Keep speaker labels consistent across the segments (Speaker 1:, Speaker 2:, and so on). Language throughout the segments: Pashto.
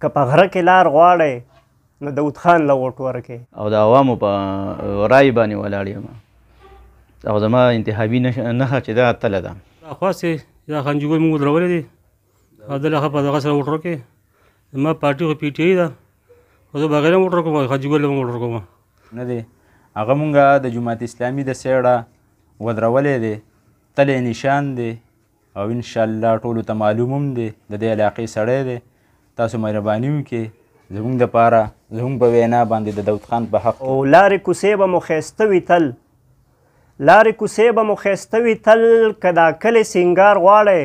Speaker 1: که په غره کې لار غواړی نو داود خان له ووټ ورکې
Speaker 2: او د عوامو په رای باندې ولاړ یم او زما انتخابي نښه چې دا اتله ده
Speaker 3: خواستې دا خان جګل موږ درولې دي او د لخوا په دغه سره ووټ ورکې زما پارټي خو پي ټي آی ده خو زه بغیر هم ووټ ورکوم خان جګل هم ووټ ورکوم
Speaker 4: نه دی هغه مونږ د جماعت اسلامي د سیړه ودرولې دی تلې نشان دی او ان شاء الله ټولو ته معلوم هم دی د دې علاقې سړی دی تاسو مهرباني وکړئ زموږ دپاره زموږ په وینا باندې د داود خان په حق
Speaker 1: او لارې کوڅې به مو ښایسته وي تل لارې کوڅې به مو ښایسته وي تل که دا کلې سینګار غواړی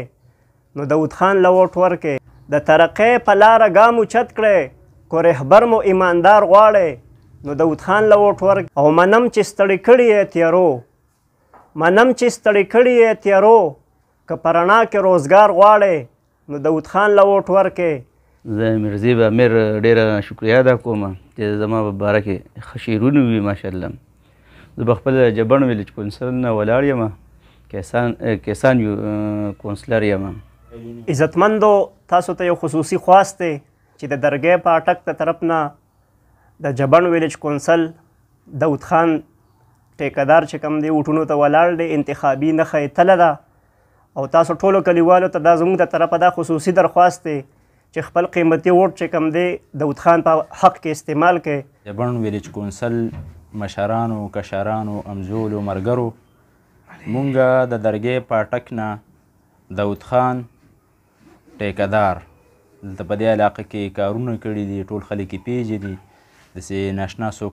Speaker 1: نو داود خان له ووټ ورکړئ د ترقۍ په لاره ګام اوچت کړئ که رهبر مو ایماندار غواړی نو داود خان له ووټ ورکړئ او منم چې ستړي کړي یې تیرو منم چې ستړی کړی یې تیارو که په رڼا کې روزګار غواړې نو داود خان له ووټ ورکې
Speaker 2: زه میرزیب امیر ډیره شکریا ادا کوم چې زما په باره کې ښه شعرونه وي ماشاءالله زه به خپل جبڼ ویلج کونسل نه ولاړ یم کیسان کیسان یو کونسلر یم
Speaker 1: عزتمندو تاسو ته یو خصوصي خواست دی چې د درګې په اټک د طرف نه د جبڼ ویلج کونسل داود خان ټیکدار چې کم دی وټونو ته ولاړ دی انتخابي نخه یې تله ده او تاسو ټولو کلیوالو ته دا زموږ د طرفه دا خصوصي درخواست دی چې خپل قیمتي ووټ چې کم دی داود خان په حق کې استعمال کړي
Speaker 4: د بڼ ویلیج کونسل مشرانو کشرانو امزولو مرګرو مونږ د درګې پاټک نه داود خان ټیکدار دلته په دې علاقه کې کارونه کړي دي ټول خلک یې پیژني داسې ناشنا څوک